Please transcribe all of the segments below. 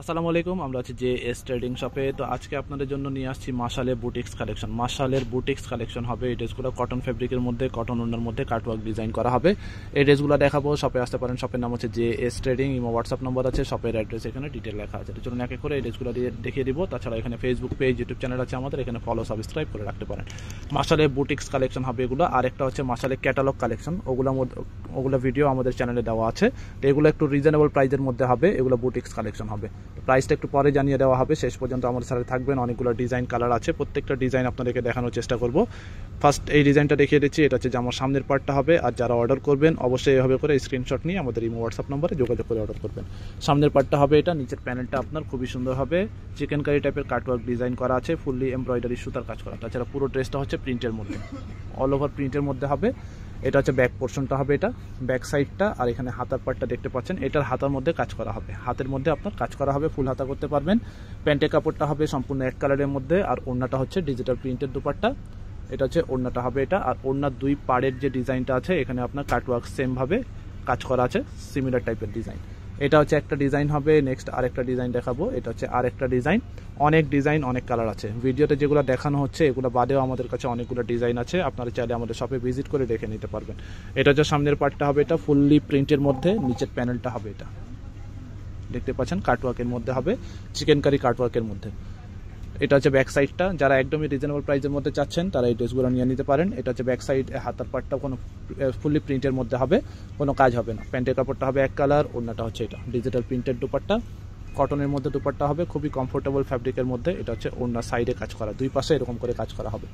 আসসালামু আলাইকুম, আমরা আছি যে এস ট্রেডিং শপে। তো আজকে আপনাদের জন্য নিয়ে আসছি মাসালে বুটিক্স কালেকশন। মাসালের বুটিক্স কালেকশন হবে এই ড্রেসগুলো। কটন ফেব্রিকের মধ্যে কটন ওনার মধ্যে কাটওয়ার্ক ডিজাইন করা হবে। এই ড্রেসগুলো দেখাবো, শপে আসতে পারেন। শপের নাম হচ্ছে যে S trading, imo WhatsApp number আছে, শপের অ্যাড্রেস এখানে ডিটেল লেখা আছে। চলুন এক করে এই ড্রেসগুলো দিয়ে দেখিয়ে দিব। তাছাড়া এখানে ফেসবুক পেজ ইউটিউব চ্যানেল আছে আমাদের, এখানে ফলো সাবস্ক্রাইব করে রাখতে পারেন। মাসালে বুটিক্স কালেকশন হবে এগুলো। আর একটা হচ্ছে মাসালে ক্যাটালগ কালেকশন। ওগুলো ওগুলো ভিডিও আমাদের চ্যানেলে দেওয়া আছে। তো এগুলো একটু রিজনেবল প্রাইজের মধ্যে হবে। এগুলো বুটিক্স কালেকশন হবে। প্রাইসটা একটু পরে জানিয়ে দেওয়া হবে। শেষ পর্যন্ত আমাদের সাথে থাকবেন। অনেকগুলো ডিজাইন কালার আছে। প্রত্যেকটা ডিজাইন আপনাদেরকে দেখানোর চেষ্টা করব। ফার্স্ট এই ডিজাইনটা দেখিয়ে দিচ্ছি। এটা হচ্ছে জামার সামনের পার্টটা হবে। আর যারা অর্ডার করবেন, অবশ্যই এভাবে করে স্ক্রিনশট নিয়ে আমাদের এই হোয়াটসঅ্যাপ নম্বরে যোগাযোগ করে অর্ডার করবেন। সামনের পার্টটা হবে এটা। নিচের প্যানেলটা আপনার খুবই সুন্দর হবে। চিকেন কারি টাইপের কাটওয়ার্ক ডিজাইন করা আছে। ফুললি এমব্রয়ডারি সুতার কাজ করা। তাছাড়া পুরো ড্রেসটা হচ্ছে প্রিন্টের মধ্যে। অল ওভার প্রিন্টের মধ্যে হবে। এটা হচ্ছে ব্যাক পোর্শনটা হবে এটা ব্যাক সাইডটা আর এখানে হাতার পার্টটা দেখতে পাচ্ছেন, এটার হাতার মধ্যে কাজ করা হবে। হাতের মধ্যে আপনার কাজ করা হবে ফুল হাতা করতে পারবেন। প্যান্টের কাপড়টা হবে সম্পূর্ণ এক কালারের মধ্যে, আর ওড়নাটা হচ্ছে ডিজিটাল প্রিন্টের দুপারটা এটা হচ্ছে ওড়নাটা হবে এটা, আর ওড়নার দুই পাড়ের যে ডিজাইনটা আছে, এখানে আপনার কাটওয়ার্ক সেমভাবে কাজ করা আছে সিমিলার টাইপের ডিজাইন এটা হচ্ছে একটা ডিজাইন হবে নেক্সট আরেকটা ডিজাইন দেখাবো, এটা হচ্ছে আরেকটা ডিজাইন। অনেক ডিজাইন, অনেক কালার আছে। ভিডিওতে যেগুলো দেখানো হচ্ছে, এগুলো বাদেও আমাদের কাছে অনেকগুলো ডিজাইন আছে। আপনারা চাইলে আমাদের শপে ভিজিট করে দেখে নিতে পারবেন। এটা হচ্ছে সামনের পার্টটা হবে এটা ফুললি প্রিন্টের মধ্যে, নিচের প্যানেলটা হবে এটা। দেখতে পাচ্ছেন কাটওয়ার্কের মধ্যে হবে চিকেন কারি কাটওয়ার্কের মধ্যে। এটা হচ্ছে ব্যাক সাইডটা যারা একদমই রিজনেবল প্রাইসের মধ্যে চাচ্ছেন, তারা এই ড্রেসগুলো নিয়ে নিতে পারেন। এটা হচ্ছে ব্যাক সাইড হাতার পার্টটা কোনো ফুললি প্রিন্টের মধ্যে হবে, কোনো কাজ হবে না। প্যান্টের কাপড়টা হবে এক কালার ওড়নাটা হচ্ছে এটা। ডিজিটাল প্রিন্টের দুপাট্টা। কটনের মধ্যে দুপাট্টা হবে, খুবই কমফোর্টেবল ফ্যাব্রিকের মধ্যে। এটা হচ্ছে ওড়না সাইডে কাজ করা, দুই পাশে এরকম করে কাজ করা হবে।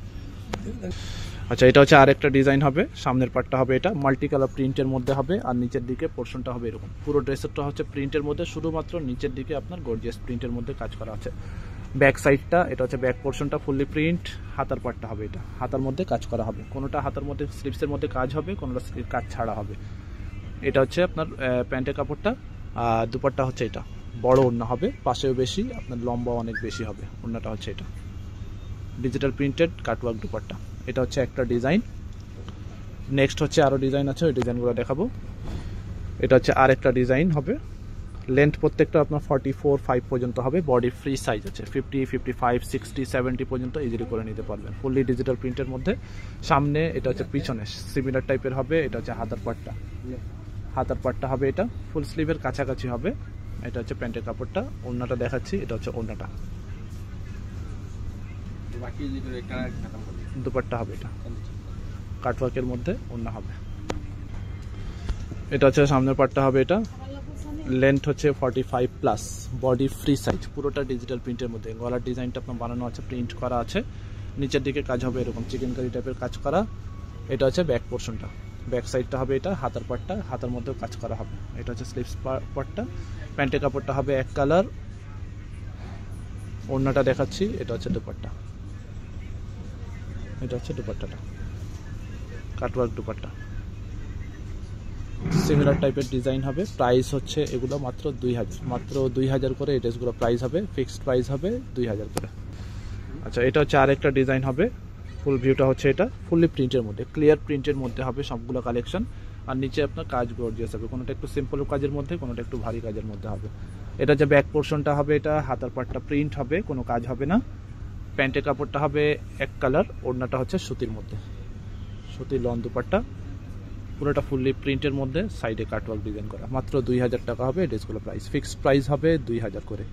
আচ্ছা এটা হচ্ছে আরেকটা ডিজাইন হবে। সামনের পার্টটা হবে এটা। মাল্টি কালার প্রিন্টের মধ্যে হবে, আর নিচের দিকে পোর্শনটা হবে এরকম। পুরো ড্রেসেরটা হচ্ছে প্রিন্টের মধ্যে, শুধুমাত্র নিচের দিকে আপনার গর্জিয়াস প্রিন্টের মধ্যে কাজ করা আছে। ব্যাক সাইডটা, এটা হচ্ছে ব্যাক পোর্শনটা ফুললি প্রিন্ট হাতার পার্টটা হবে এটা। হাতার মধ্যে কাজ করা হবে। কোনোটা হাতার মধ্যে স্লিপসের মধ্যে কাজ হবে, কোনোটা কাজ ছাড়া হবে। এটা হচ্ছে আপনার প্যান্টের কাপড়টা, আর দুপাট্টা হচ্ছে এটা। বড় ওড়না হবে, পাশেও বেশি, আপনার লম্বা অনেক বেশি হবে। ওড়নাটা হচ্ছে এটা। Digital printed cutwork dupatta. এটা হচ্ছে একটা ডিজাইন নেক্সট হচ্ছে আরও ডিজাইন আছে, ওই ডিজাইনগুলো দেখাবো। এটা হচ্ছে আরেকটা ডিজাইন হবে। লেন্থ প্রত্যেকটা আপনার ফর্টি ফোর ফাইভ পর্যন্ত হবে। বডি ফ্রি সাইজ আছে। Fifty fifty five sixty seventy পর্যন্ত ইজিলি করে নিতে পারবেন। ফুললি ডিজিটাল প্রিন্টের মধ্যে। সামনে এটা হচ্ছে পিছনে। সিমিলার টাইপের হবে। এটা হচ্ছে হাতার পাটটা। হাতার পাটটা হবে এটা। ফুল স্লিভের কাছাকাছি হবে। এটা হচ্ছে প্যান্টের কাপড়টা। ওড়নাটা দেখাচ্ছি। এটা হচ্ছে ওড়নাটা। দুপাট্টা হবে এটা। কাটওয়ার্কের মধ্যে ওড়না হবে। এটা হচ্ছে সামনের পাটটা হবে এটা। লেন্থ হচ্ছে forty five plus body free size পুরোটা ডিজিটাল প্রিন্টের মধ্যে। গলার ডিজাইনটা আপনার বানানো আছে প্রিন্ট করা আছে। নিচের দিকে কাজ হবে এরকম চিকেন কারি টাইপের কাজ করা। এটা হচ্ছে ব্যাক পোর্শনটা ব্যাক সাইডটা হবে এটা, হাতার পাটটা হাতার মধ্যেও কাজ করা হবে। এটা হচ্ছে স্লিভস পার্টটা প্যান্টের কাপড়টা হবে এক কালার ওড়নাটা দেখাচ্ছি, এটা হচ্ছে দুপাট্টা। এটা হচ্ছে দুপাট্টাটা। কাটওয়ার্ক দুপাট্টা। সিমিলার টাইপের ডিজাইন হবে। প্রাইস হচ্ছে এগুলো মাত্র দুই হাজার মাত্র দুই হাজার করে এই ড্রেসগুলো প্রাইস হবে ফিক্সড প্রাইস হবে দুই হাজার করে। আচ্ছা এটা হচ্ছে আরেকটা ডিজাইন হবে। ফুল ভিউটা হচ্ছে এটা। ফুললি প্রিন্টের মধ্যে ক্লিয়ার প্রিন্টের মধ্যে হবে সবগুলো কালেকশন আর নিচে আপনার কাজ গর্জিয়াস হবে কোনোটা একটু সিম্পল কাজের মধ্যে কোনোটা একটু ভারী কাজের মধ্যে হবে। এটা যে ব্যাক পোর্শনটা হবে এটা হাতার পাটটা প্রিন্ট হবে কোনো কাজ হবে না। প্যান্টের কাপড়টা হবে এক কালার ওড়নাটা হচ্ছে সুতির মধ্যে। সুতির লন দুপাট্টা। পুরোটা ফুললি প্রিন্টের মধ্যে সাইডে কাটওয়ার্ক ডিজাইন করা। মাত্র দুই হাজার টাকা হবে ড্রেসগুলো প্রাইস ফিক্সড প্রাইস হবে দুই হাজার করে।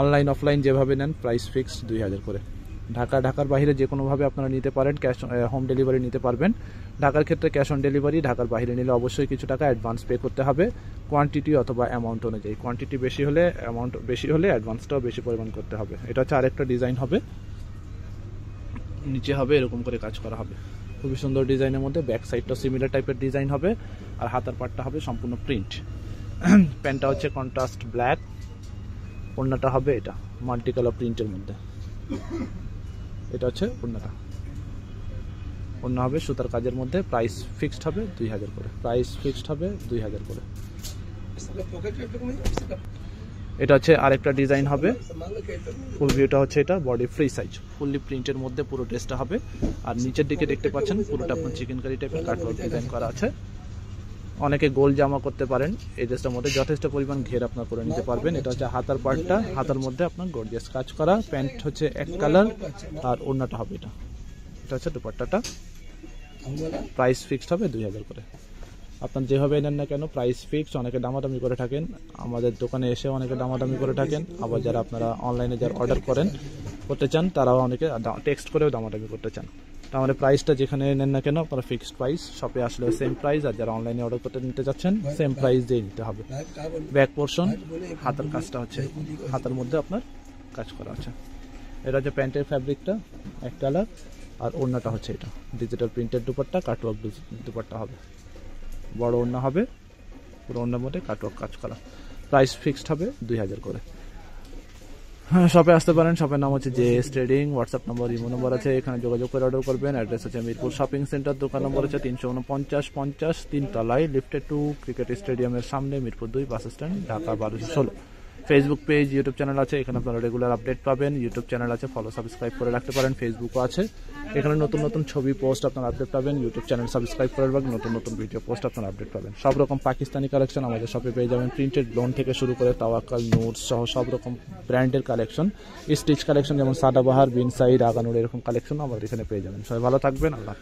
অনলাইন অফলাইন যেভাবে নেন প্রাইস ফিক্সড দুই হাজার করে। ঢাকা, ঢাকার বাইরে যে কোনোভাবে আপনারা নিতে পারেন ক্যাশ হোম ডেলিভারি নিতে পারবেন। ঢাকার ক্ষেত্রে ক্যাশ অন ডেলিভারি ঢাকার বাইরে নিলে অবশ্যই কিছু টাকা অ্যাডভান্স পে করতে হবে। কোয়ান্টিটি অথবা অ্যামাউন্ট অনুযায়ী। কোয়ান্টিটি বেশি হলে অ্যামাউন্ট বেশি হলে অ্যাডভান্সটাও বেশি পরিমাণ করতে হবে। এটা হচ্ছে আরেকটা ডিজাইন হবে। নিচে হবে এরকম করে কাজ করা হবে। খুবই সুন্দর ডিজাইনের মধ্যে ব্যাক সাইডটা সিমিলার টাইপের ডিজাইন হবে আর হাতার পাটটা হবে সম্পূর্ণ প্রিন্ট প্যান্টটা হচ্ছে কন্ট্রাস্ট ব্ল্যাক ওড়নাটা হবে এটা মাল্টি কালার প্রিন্টের মধ্যে। এটা হচ্ছে ওড়নাটা। ওড়না হবে সুতার কাজের মধ্যে প্রাইস ফিক্সড হবে দুই হাজার করে। প্রাইস ফিক্সড হবে দুই হাজার করে। এটা হচ্ছে আরেকটা ডিজাইন হবে। ফুল ভিউটা হচ্ছে এটা বডি ফ্রি সাইজ ফুললি প্রিন্টের মধ্যে পুরো ড্রেসটা হবে। আর নিচের দিকে দেখতে পাচ্ছেন, পুরোটা আপনার চিকেন কারি টাইপের কাটওয়ার্ক ডিজাইন করা আছে। অনেকে গোল জামা করতে পারেন, এই ড্রেসটার মধ্যে যথেষ্ট পরিমাণ ঘের আপনার করে নিতে পারবেন। এটা হচ্ছে হাতার পার্টটা হাতার মধ্যে আপনার গর্জিয়াস কাজ করা। প্যান্ট হচ্ছে এক কালার আর ওড়নাটা হবে এটা। এটা হচ্ছে দুপাট্টাটা। প্রাইস ফিক্সড হবে দুই হাজার করে। আপনার যেভাবে নেন না কেন প্রাইস ফিক্সড অনেকে দামাদামি করে থাকেন। আমাদের দোকানে এসে অনেকে দামাদামি করে থাকেন। আবার যারা আপনারা অনলাইনে যারা অর্ডার করেন, করতে চান, তারাও অনেকে টেক্সট করেও দামাদামি করতে চান। মানে প্রাইসটা যেখানে নেন না কেন, আপনারা ফিক্সড প্রাইস শপে আসলে সেম প্রাইস আর যারা অনলাইনে অর্ডার করতে, নিতে যাচ্ছেন সেম প্রাইস দিয়ে নিতে হবে। ব্যাক পোর্শন হাতার কাজটা হচ্ছে, হাতার মধ্যে আপনার কাজ করা আছে। এটা হচ্ছে প্যান্টের ফ্যাব্রিকটা এক কালার আর ওড়নাটা হচ্ছে এটা। ডিজিটাল প্রিন্টের দুপাট্টা কাটওয়ার্ক দুপাট্টা হবে। বড় ওড়না হবে, পুরো ওড়নার মধ্যে কাটওয়ার্ক কাজ করা। প্রাইস ফিক্সড হবে দুই হাজার করে। হ্যাঁ শপে আসতে পারেন শপের নাম হচ্ছে J S trading WhatsApp number imo number আছে, এখানে যোগাযোগ করে অর্ডার করবেন। অ্যাড্রেস আছে মিরপুর শপিং সেন্টার দোকান নম্বর আছে তিনশো উনপঞ্চাশ, পঞ্চাশ, তিনতলায় লিফটে টু ক্রিকেট স্টেডিয়ামের সামনে, মিরপুর দুই বাস স্ট্যান্ড ঢাকা বারোশো ষোলো। ফেসবুক পেজ ইউটিউব চ্যানেল আছে, এখানে আপনারা রেগুলার আপডেট পাবেন। ইউটিউব চ্যানেল আছে ফলো সাবস্ক্রাইব করে রাখতে পারেন ফেসবুকও আছে। এখানে নতুন নতুন ছবি পোস্ট আপনারা আপডেট পাবেন ইউটিউব চ্যানেল সাবস্ক্রাইব করে রাখবেন নতুন নতুন ভিডিও পোস্ট আপনারা আপডেট পাবেন। সব রকম পাকিস্তানি কালেকশন আমাদের শপে পেয়ে যাবেন। প্রিন্টেড লোন থেকে শুরু করে তাওয়াক্কাল নোটস সহ সব রকম ব্র্যান্ডের কালেকশন স্টিচ কালেকশন যেমন সাদাবাহার বিনসাইড, আগানুর, এরকম কালেকশন আমাদের এখানে পেয়ে যাবেন। সবাই ভালো থাকবেন, আল্লাহ